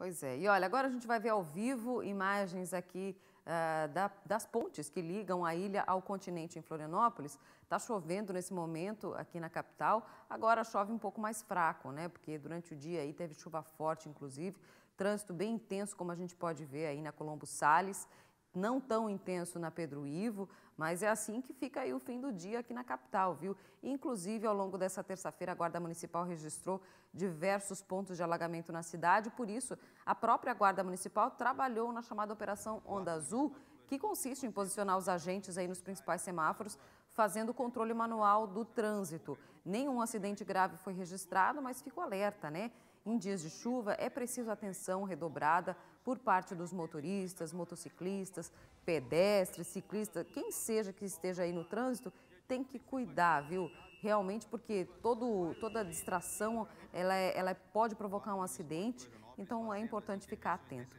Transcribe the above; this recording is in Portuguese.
Pois é. E olha, agora a gente vai ver ao vivo imagens aqui uh, da, das pontes que ligam a ilha ao continente em Florianópolis. Está chovendo nesse momento aqui na capital. Agora chove um pouco mais fraco, né? Porque durante o dia aí teve chuva forte, inclusive. Trânsito bem intenso, como a gente pode ver aí na Colombo Sales não tão intenso na Pedro Ivo, mas é assim que fica aí o fim do dia aqui na capital, viu? Inclusive, ao longo dessa terça-feira, a Guarda Municipal registrou diversos pontos de alagamento na cidade, por isso, a própria Guarda Municipal trabalhou na chamada Operação Onda Azul, que consiste em posicionar os agentes aí nos principais semáforos, fazendo o controle manual do trânsito. Nenhum acidente grave foi registrado, mas fica alerta, né? Em dias de chuva, é preciso atenção redobrada por parte dos motoristas, motociclistas, pedestres, ciclistas, quem seja que esteja aí no trânsito, tem que cuidar, viu? Realmente, porque todo, toda distração ela, é, ela pode provocar um acidente, então é importante ficar atento.